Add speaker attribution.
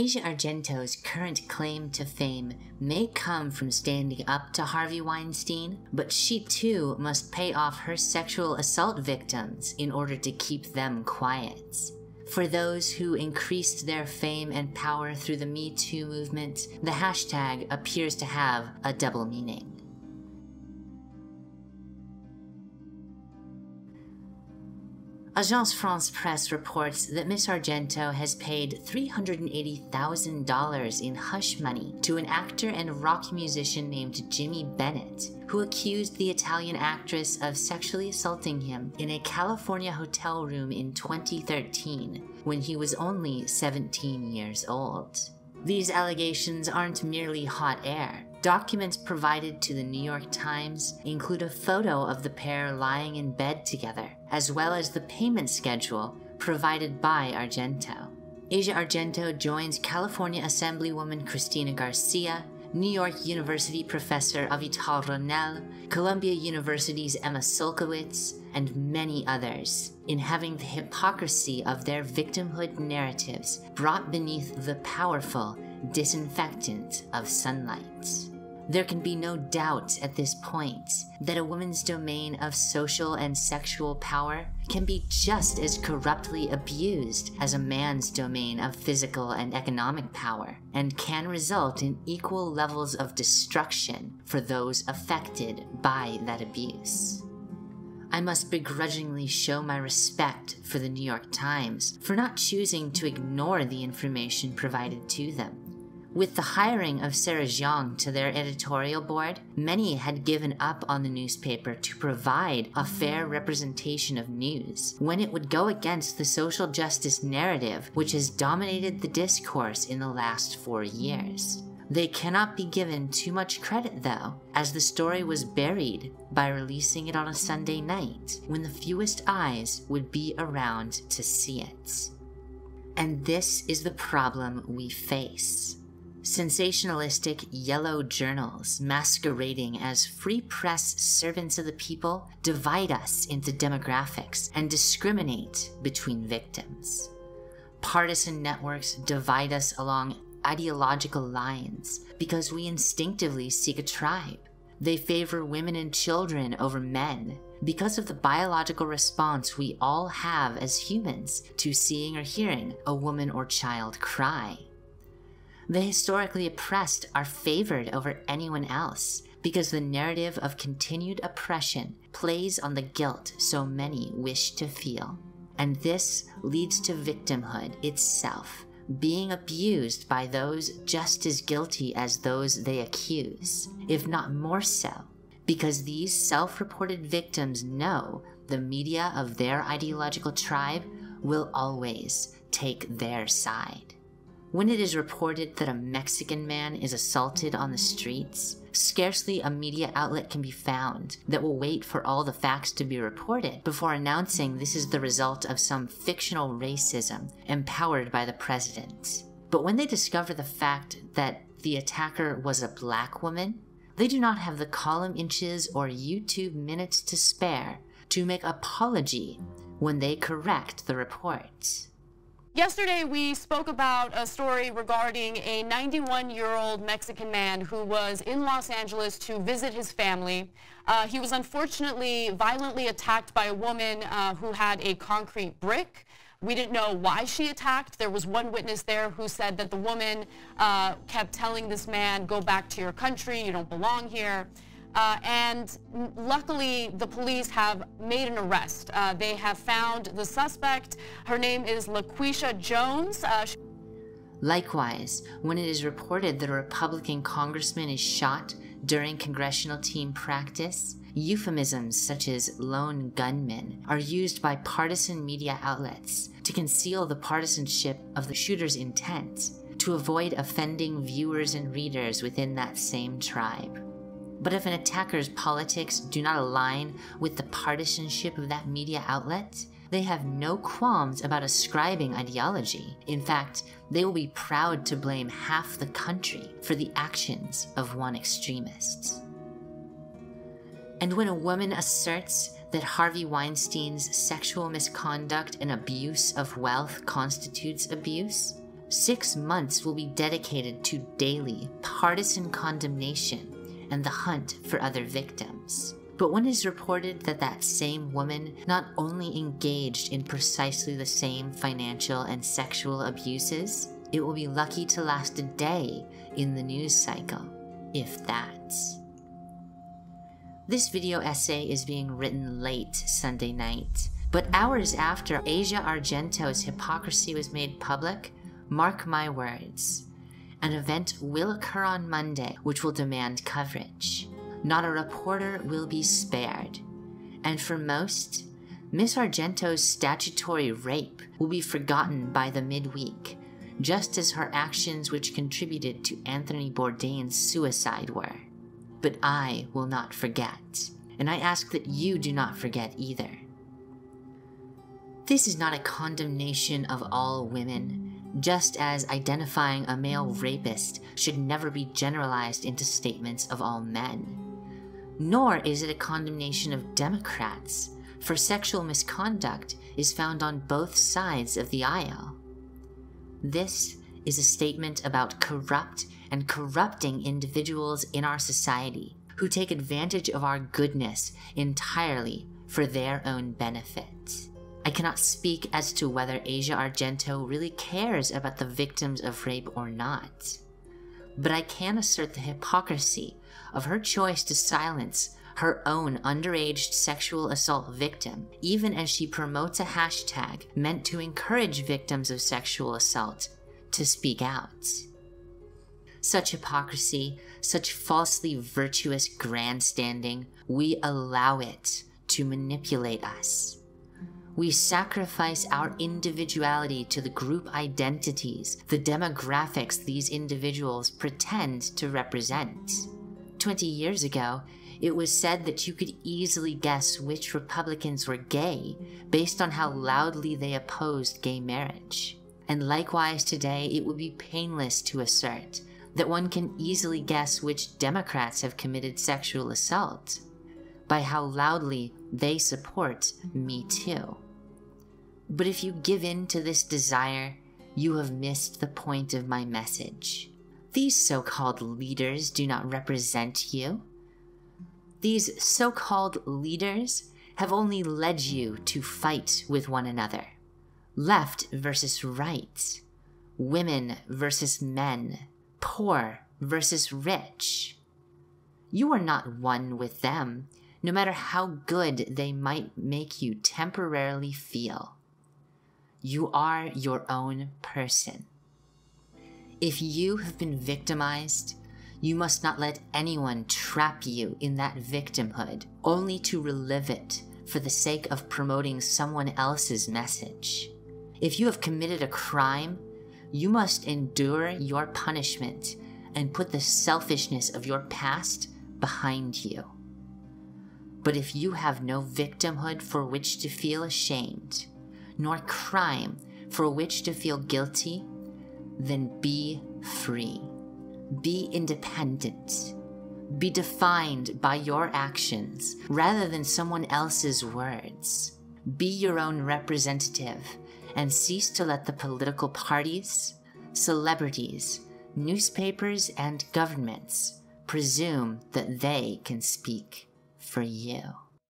Speaker 1: Asia Argento's current claim to fame may come from standing up to Harvey Weinstein, but she too must pay off her sexual assault victims in order to keep them quiet. For those who increased their fame and power through the Me Too movement, the hashtag appears to have a double meaning. Agence France Presse reports that Miss Argento has paid $380,000 in hush money to an actor and rock musician named Jimmy Bennett, who accused the Italian actress of sexually assaulting him in a California hotel room in 2013 when he was only 17 years old. These allegations aren't merely hot air. Documents provided to the New York Times include a photo of the pair lying in bed together, as well as the payment schedule provided by Argento. Asia Argento joins California Assemblywoman Cristina Garcia, New York University professor Avital Ronell, Columbia University's Emma Sulkowicz, and many others in having the hypocrisy of their victimhood narratives brought beneath the powerful disinfectant of sunlight. There can be no doubt at this point that a woman's domain of social and sexual power can be just as corruptly abused as a man's domain of physical and economic power, and can result in equal levels of destruction for those affected by that abuse. I must begrudgingly show my respect for the New York Times for not choosing to ignore the information provided to them. With the hiring of Sarah Jeong to their editorial board, many had given up on the newspaper to provide a fair representation of news when it would go against the social justice narrative which has dominated the discourse in the last four years. They cannot be given too much credit, though, as the story was buried by releasing it on a Sunday night when the fewest eyes would be around to see it. And this is the problem we face. Sensationalistic yellow journals masquerading as free press servants of the people divide us into demographics and discriminate between victims. Partisan networks divide us along ideological lines because we instinctively seek a tribe. They favor women and children over men because of the biological response we all have as humans to seeing or hearing a woman or child cry. The historically oppressed are favored over anyone else because the narrative of continued oppression plays on the guilt so many wish to feel. And this leads to victimhood itself being abused by those just as guilty as those they accuse, if not more so, because these self reported victims know the media of their ideological tribe will always take their side. When it is reported that a Mexican man is assaulted on the streets, scarcely a media outlet can be found that will wait for all the facts to be reported before announcing this is the result of some fictional racism empowered by the president. But when they discover the fact that the attacker was a black woman, they do not have the column inches or YouTube minutes to spare to make apology when they correct the report.
Speaker 2: Yesterday, we spoke about a story regarding a 91-year-old Mexican man who was in Los Angeles to visit his family. Uh, he was unfortunately violently attacked by a woman uh, who had a concrete brick. We didn't know why she attacked. There was one witness there who said that the woman uh, kept telling this man, go back to your country, you don't belong here. Uh, and luckily, the police have made an arrest. Uh, they have found the suspect. Her name is LaQuisha Jones. Uh,
Speaker 1: Likewise, when it is reported that a Republican congressman is shot during congressional team practice, euphemisms such as lone gunman are used by partisan media outlets to conceal the partisanship of the shooter's intent to avoid offending viewers and readers within that same tribe. But if an attacker's politics do not align with the partisanship of that media outlet, they have no qualms about ascribing ideology. In fact, they will be proud to blame half the country for the actions of one extremist. And when a woman asserts that Harvey Weinstein's sexual misconduct and abuse of wealth constitutes abuse, Six months will be dedicated to daily partisan condemnation and the hunt for other victims. But when it is reported that that same woman not only engaged in precisely the same financial and sexual abuses, it will be lucky to last a day in the news cycle, if that. This video essay is being written late Sunday night, but hours after Asia Argento's hypocrisy was made public, mark my words, an event will occur on Monday which will demand coverage. Not a reporter will be spared. And for most, Miss Argento's statutory rape will be forgotten by the midweek, just as her actions which contributed to Anthony Bourdain's suicide were. But I will not forget, and I ask that you do not forget either. This is not a condemnation of all women, just as identifying a male rapist should never be generalized into statements of all men. Nor is it a condemnation of Democrats, for sexual misconduct is found on both sides of the aisle. This is a statement about corrupt and corrupting individuals in our society who take advantage of our goodness entirely for their own benefit. I cannot speak as to whether Asia Argento really cares about the victims of rape or not, but I can assert the hypocrisy of her choice to silence her own underage sexual assault victim, even as she promotes a hashtag meant to encourage victims of sexual assault to speak out. Such hypocrisy, such falsely virtuous grandstanding, we allow it to manipulate us. We sacrifice our individuality to the group identities, the demographics these individuals pretend to represent. 20 years ago, it was said that you could easily guess which Republicans were gay based on how loudly they opposed gay marriage. And likewise, today, it would be painless to assert that one can easily guess which Democrats have committed sexual assault by how loudly they support Me Too. But if you give in to this desire, you have missed the point of my message. These so called leaders do not represent you. These so called leaders have only led you to fight with one another left versus right, women versus men, poor versus rich. You are not one with them, no matter how good they might make you temporarily feel. You are your own person. If you have been victimized, you must not let anyone trap you in that victimhood only to relive it for the sake of promoting someone else's message. If you have committed a crime, you must endure your punishment and put the selfishness of your past behind you. But if you have no victimhood for which to feel ashamed, nor crime for which to feel guilty, then be free. Be independent. Be defined by your actions rather than someone else's words. Be your own representative and cease to let the political parties, celebrities, newspapers, and governments presume that they can speak for you.